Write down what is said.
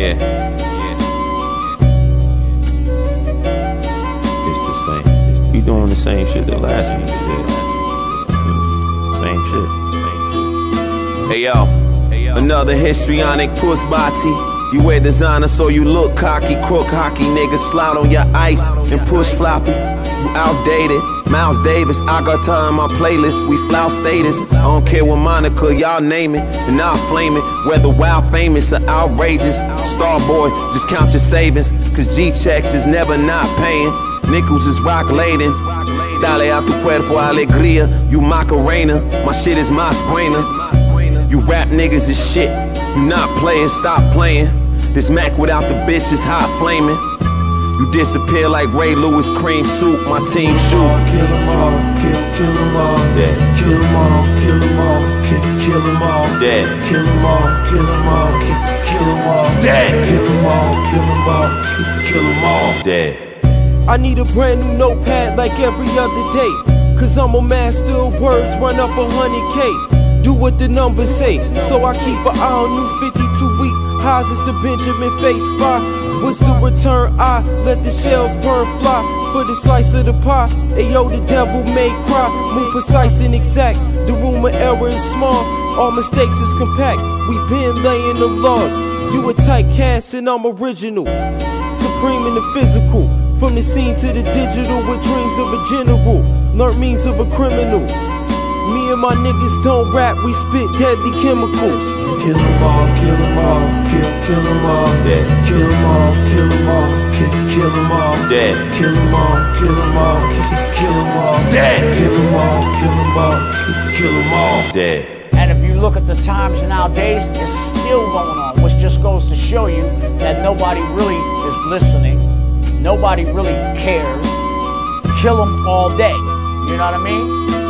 Yeah. It's the same. We doing the same shit that last nigga did. Same shit. Hey yo, another histrionic puss body. You wear designer so you look cocky, crook hockey niggas slide on your ice and push floppy. You outdated. Miles Davis, I got time on my playlist. We flout status. I don't care what moniker, y'all name it, and I'll flame it. Whether wild famous or outrageous. Starboy, just count your savings. Cause G checks is never not paying. Nickels is rock laden. Dale a tu cuerpo alegría. You Macarena. My shit is my sprainer. You rap niggas is shit. You not playing, stop playing. This Mac without the bitch is hot flaming. Disappear like Ray Lewis cream soup. My team shoot. Kill them all, kill, kill them all. Dead. Kill them all, kill them all, kill, kill them all. Dead. Kill them all, kill them all, kill, kill them all. Dead. Kill them all, kill them all, kill, kill them all. Dead. I need a brand new notepad like every other day. Cause I'm a master of words, run up a hundred K. Do what the numbers say, so I keep an eye on new 52 week highs. It's the Benjamin face spot. What's the return? I let the shells burn fly for the slice of the pie. Ayo, the devil may cry. Move precise and exact. The room of error is small. All mistakes is compact. We been laying the laws. You a tight cast and I'm original. Supreme in the physical. From the scene to the digital with dreams of a general. Learned means of a criminal. Me and my niggas don't rap, we spit deadly chemicals. Kill them all, kill them all, kill, kill them all. Dead. Kill them all, kill them all, kill, kill them all. Dead. Kill them all, kill them all, kill, kill them all. Dead. Kill them all, kill them all, kill, kill them all. Dead. And if you look at the times nowadays, it's still going on, which just goes to show you that nobody really is listening. Nobody really cares. Kill them all day. You know what I mean?